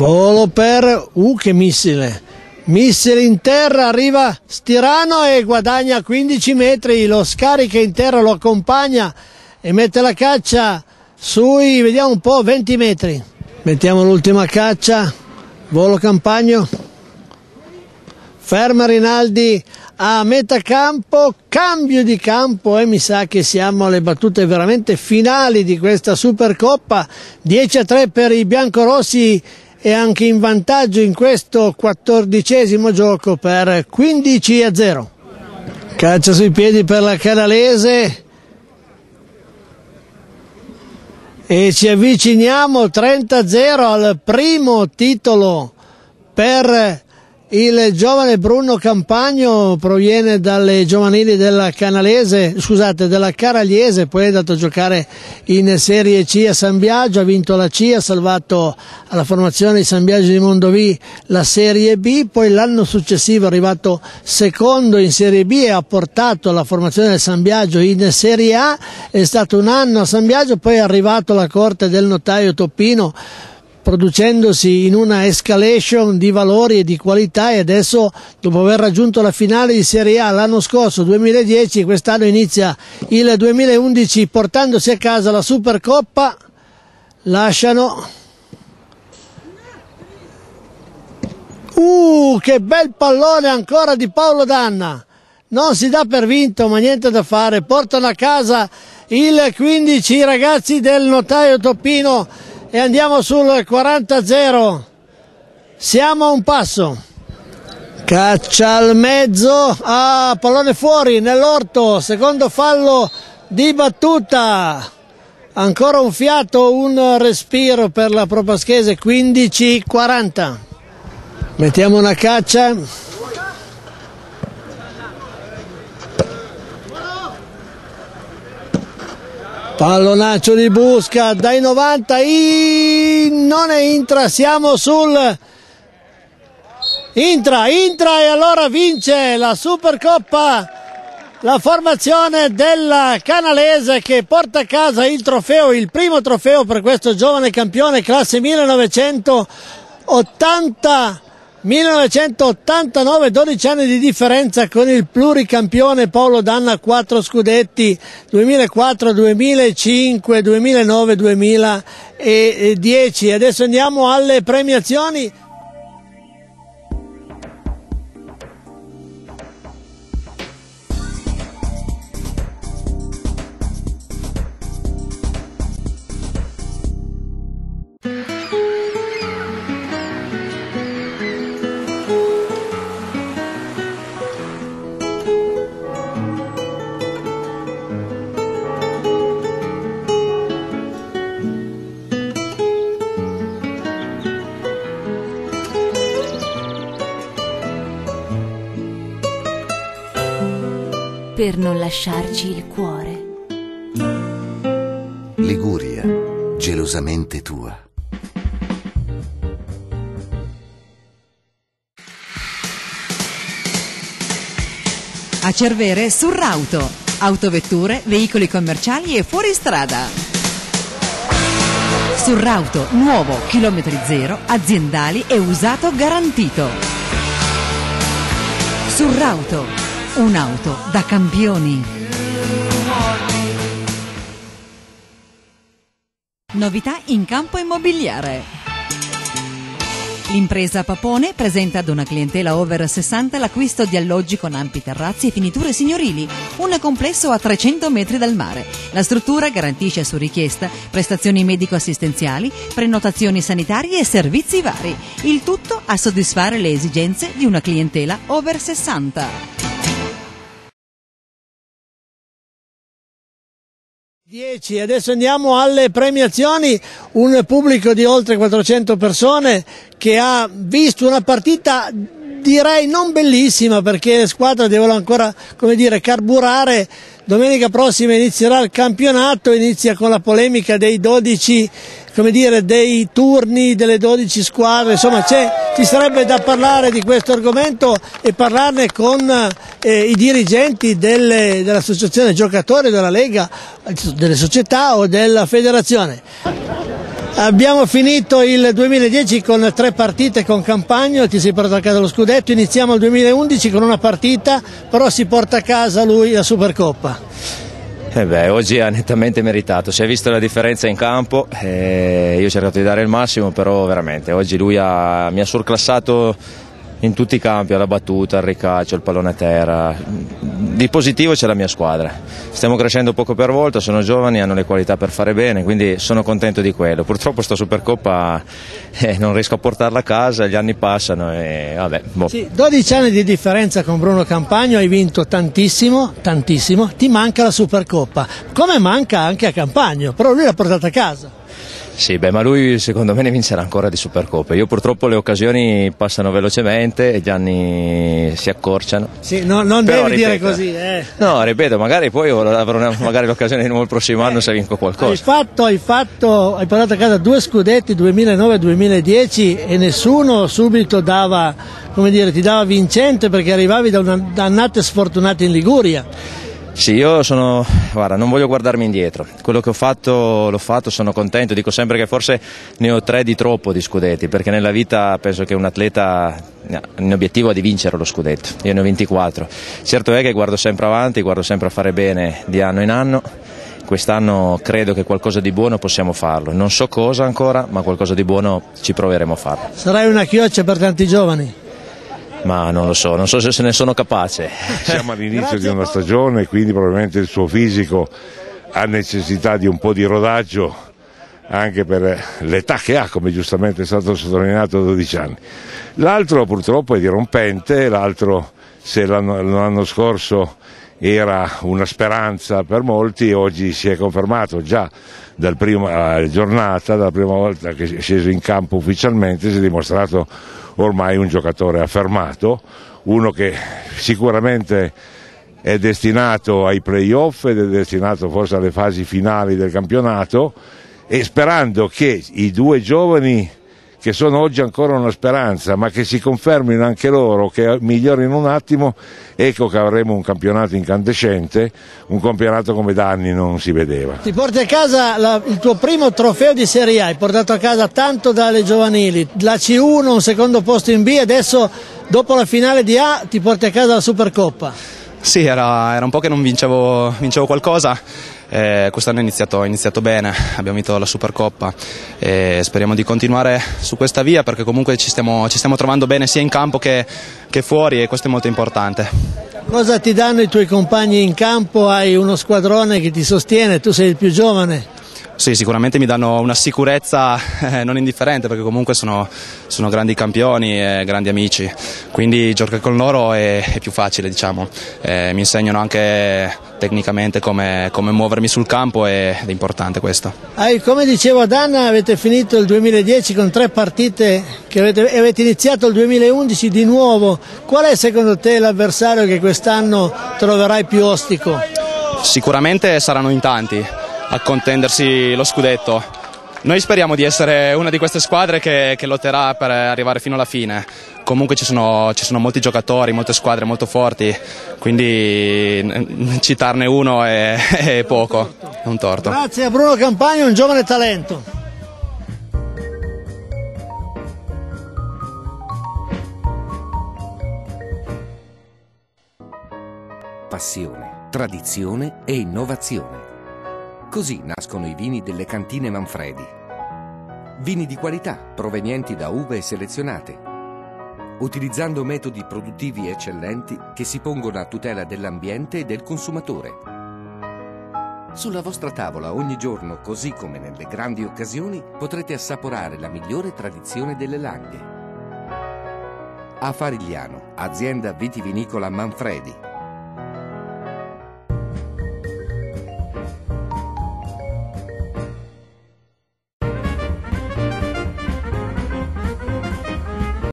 Volo per... Uh, che missile! Missile in terra, arriva Stirano e guadagna 15 metri, lo scarica in terra, lo accompagna e mette la caccia sui, vediamo un po', 20 metri. Mettiamo l'ultima caccia, volo campagno, ferma Rinaldi a metà campo, cambio di campo e mi sa che siamo alle battute veramente finali di questa Supercoppa, 10 a 3 per i biancorossi e anche in vantaggio in questo quattordicesimo gioco per 15 a 0. Caccia sui piedi per la canalese e ci avviciniamo 30-0 al primo titolo per il giovane Bruno Campagno proviene dalle giovanili della Canalese, scusate, della Caragliese, poi è andato a giocare in Serie C a San Biagio, ha vinto la C, ha salvato alla formazione di San Biagio di Mondovì la Serie B, poi l'anno successivo è arrivato secondo in Serie B e ha portato la formazione del San Biagio in Serie A, è stato un anno a San Biagio, poi è arrivato alla corte del notaio Toppino producendosi in una escalation di valori e di qualità e adesso dopo aver raggiunto la finale di Serie A l'anno scorso 2010 quest'anno inizia il 2011 portandosi a casa la Supercoppa lasciano uh che bel pallone ancora di Paolo Danna. Non si dà per vinto ma niente da fare. Portano a casa il 15 i ragazzi del notaio Toppino e andiamo sul 40-0 siamo a un passo. Caccia al mezzo. Ah, pallone fuori nell'orto. Secondo fallo di battuta. Ancora un fiato un respiro per la Propaschese. 15-40 mettiamo una caccia Pallonaccio di Busca dai 90, in... non è Intra, siamo sul... Intra, Intra e allora vince la Supercoppa la formazione della Canalese che porta a casa il trofeo, il primo trofeo per questo giovane campione classe 1980 1989, 12 anni di differenza con il pluricampione Paolo Danna, 4 scudetti 2004, 2005, 2009, 2010. Adesso andiamo alle premiazioni. Per non lasciarci il cuore. Liguria, gelosamente tua. A Cervere Surrauto. Autovetture, veicoli commerciali e fuoristrada. Surrauto, nuovo, chilometri zero, aziendali e usato garantito. Surrauto, un'auto da campioni. Novità in campo immobiliare. L'impresa Papone presenta ad una clientela over 60 l'acquisto di alloggi con ampi terrazzi e finiture signorili, un complesso a 300 metri dal mare. La struttura garantisce su richiesta prestazioni medico-assistenziali, prenotazioni sanitarie e servizi vari. Il tutto a soddisfare le esigenze di una clientela over 60. 10. Adesso andiamo alle premiazioni, un pubblico di oltre 400 persone che ha visto una partita direi non bellissima perché le squadre devono ancora dire, carburare. Domenica prossima inizierà il campionato, inizia con la polemica dei 12, come dire, dei turni delle 12 squadre, insomma ci sarebbe da parlare di questo argomento e parlarne con eh, i dirigenti dell'associazione giocatori della Lega, delle società o della federazione. Abbiamo finito il 2010 con tre partite con Campagno, ti si porta a casa lo scudetto, iniziamo il 2011 con una partita, però si porta a casa lui la Supercoppa. Eh beh, oggi ha nettamente meritato, si è vista la differenza in campo, eh, io ho cercato di dare il massimo, però veramente oggi lui ha, mi ha surclassato in tutti i campi, alla battuta, al ricaccio, al pallone a terra. Di positivo c'è la mia squadra. Stiamo crescendo poco per volta, sono giovani, hanno le qualità per fare bene, quindi sono contento di quello. Purtroppo sta Supercoppa eh, non riesco a portarla a casa, gli anni passano e vabbè. Boh. Sì, 12 anni di differenza con Bruno Campagno, hai vinto tantissimo, tantissimo, ti manca la Supercoppa. Come manca anche a Campagno, però lui l'ha portata a casa. Sì, beh, ma lui secondo me ne vincerà ancora di Supercoppe. Io purtroppo le occasioni passano velocemente e gli anni si accorciano. Sì, no, non Però, devi ripeto, dire così. Eh. No, ripeto, magari poi avrò magari l'occasione di nuovo il prossimo anno se vinco qualcosa. Hai fatto, hai fatto, hai portato a casa due scudetti 2009-2010 e nessuno subito dava, come dire, ti dava vincente perché arrivavi da, una, da annate sfortunate in Liguria. Sì, io sono, guarda, non voglio guardarmi indietro, quello che ho fatto l'ho fatto, sono contento, dico sempre che forse ne ho tre di troppo di scudetti, perché nella vita penso che un atleta in obiettivo è di vincere lo scudetto, io ne ho 24, certo è che guardo sempre avanti, guardo sempre a fare bene di anno in anno, quest'anno credo che qualcosa di buono possiamo farlo, non so cosa ancora, ma qualcosa di buono ci proveremo a farlo. Sarai una chioccia per tanti giovani? Ma non lo so, non so se ne sono capace. Siamo all'inizio di una stagione, quindi probabilmente il suo fisico ha necessità di un po' di rodaggio anche per l'età che ha, come giustamente è stato sottolineato, 12 anni. L'altro purtroppo è dirompente, l'altro se l'anno, l'anno scorso era una speranza per molti, oggi si è confermato già dalla prima giornata, dalla prima volta che è sceso in campo ufficialmente, si è dimostrato ormai un giocatore affermato, uno che sicuramente è destinato ai playoff ed è destinato forse alle fasi finali del campionato e sperando che i due giovani che sono oggi ancora una speranza, ma che si confermino anche loro, che migliorino un attimo, ecco che avremo un campionato incandescente, un campionato come da anni non si vedeva. Ti porti a casa la, il tuo primo trofeo di Serie A, hai portato a casa tanto dalle giovanili, la C1, un secondo posto in B, adesso dopo la finale di A ti porti a casa la Supercoppa. Sì, era, era un po' che non vincevo, vincevo qualcosa eh, quest'anno è iniziato, è iniziato, bene, abbiamo vinto la Supercoppa e speriamo di continuare su questa via perché comunque ci stiamo, ci stiamo trovando bene sia in campo che, che fuori e questo è molto importante. Cosa ti danno i tuoi compagni in campo? Hai uno squadrone che ti sostiene, tu sei il più giovane. Sì, sicuramente mi danno una sicurezza eh, non indifferente perché comunque sono, sono, grandi campioni e grandi amici, quindi giocare con loro è, è più facile, diciamo. Eh, mi insegnano anche tecnicamente come, come muovermi sul campo ed è importante questo. Ah, come dicevo ad Anna, avete finito il 2010 con tre partite che avete, avete iniziato il 2011 di nuovo. Qual è secondo te l'avversario che quest'anno troverai più ostico? Sicuramente saranno in tanti a contendersi lo scudetto. Noi speriamo di essere una di queste squadre che, che lotterà per arrivare fino alla fine. Comunque ci sono, ci sono, molti giocatori, molte squadre molto forti, quindi citarne uno è, è poco, è un torto. Grazie a Bruno Campagno, un giovane talento. Passione, tradizione e innovazione Così nascono i vini delle cantine Manfredi. Vini di qualità provenienti da uve selezionate, utilizzando metodi produttivi eccellenti che si pongono a tutela dell'ambiente e del consumatore. Sulla vostra tavola ogni giorno, così come nelle grandi occasioni, potrete assaporare la migliore tradizione delle Langhe. A Farigliano, azienda vitivinicola Manfredi,